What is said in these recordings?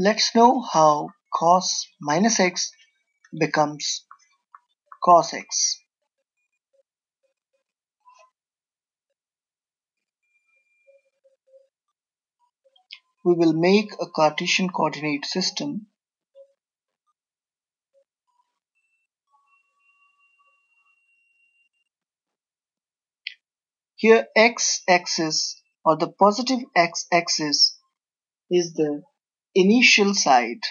Let's know how cos minus x becomes cos x. We will make a Cartesian coordinate system Here x-axis or the positive x-axis is the initial side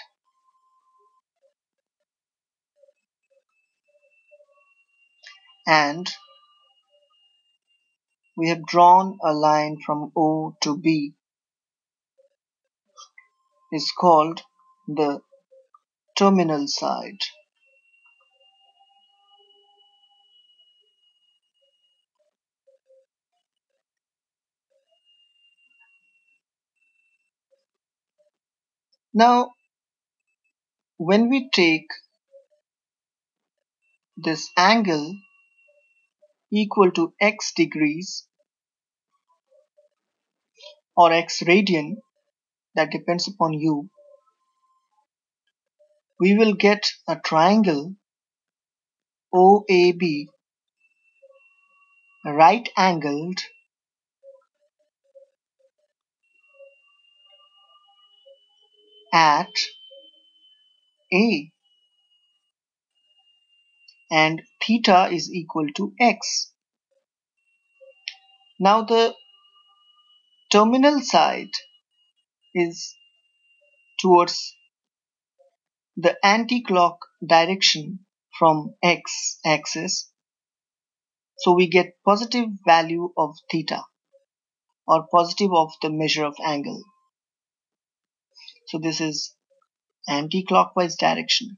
and we have drawn a line from O to B is called the terminal side. Now when we take this angle equal to x degrees or x radian that depends upon you we will get a triangle OAB right angled at A. And theta is equal to x. Now the terminal side is towards the anti-clock direction from x axis. So we get positive value of theta or positive of the measure of angle so this is anti-clockwise direction.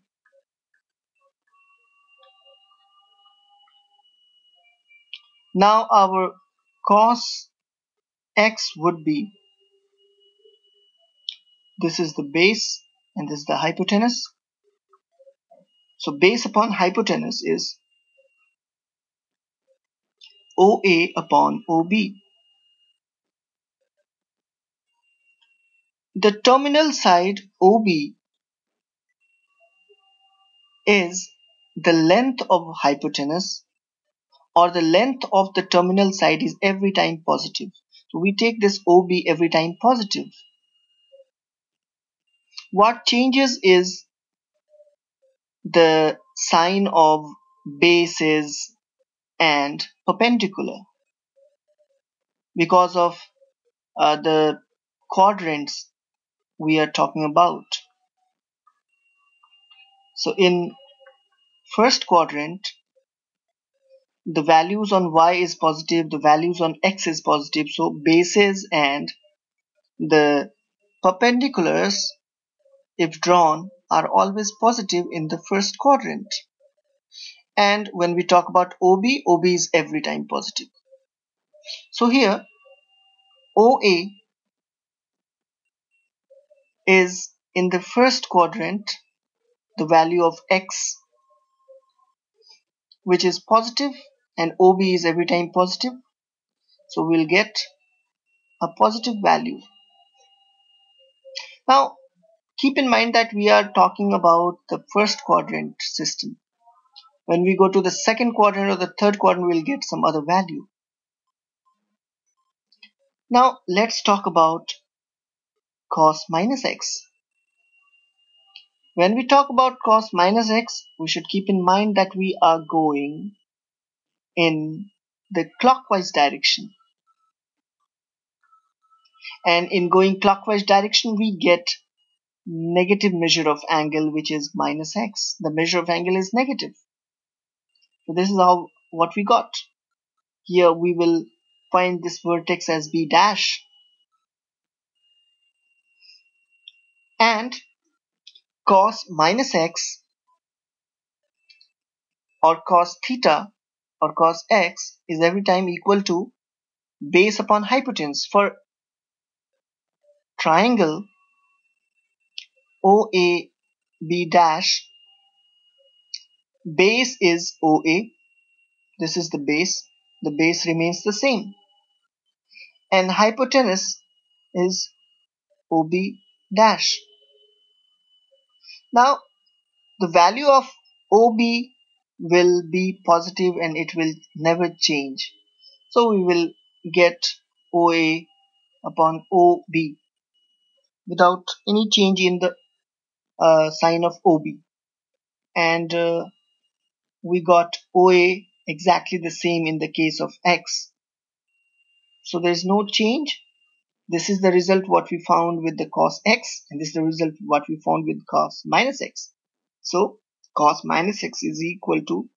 Now our cos x would be this is the base and this is the hypotenuse. So base upon hypotenuse is OA upon OB the terminal side OB is the length of hypotenuse or the length of the terminal side is every time positive. So we take this OB every time positive. What changes is the sign of bases and perpendicular because of uh, the quadrants we are talking about. So in first quadrant the values on y is positive, the values on x is positive. So bases and the perpendiculars, if drawn, are always positive in the first quadrant. And when we talk about OB, OB is every time positive. So here, OA is in the first quadrant, the value of x, which is positive and OB is every time positive. So we'll get a positive value. Now keep in mind that we are talking about the first quadrant system. When we go to the second quadrant or the third quadrant we'll get some other value. Now let's talk about cos minus x. When we talk about cos minus x we should keep in mind that we are going in the clockwise direction. And in going clockwise direction we get negative measure of angle which is minus x. The measure of angle is negative. So this is how what we got. Here we will find this vertex as b dash and cos minus x or cos theta or cos x is every time equal to base upon hypotenuse. For triangle OAB dash base is OA this is the base. The base remains the same. And hypotenuse is OB dash Now the value of OB will be positive and it will never change. So we will get OA upon OB without any change in the uh, sign of OB. And uh, we got OA exactly the same in the case of X. So there is no change. This is the result what we found with the cos X and this is the result what we found with cos minus X. So cos minus X is equal to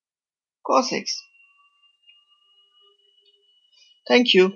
cos X. Thank you.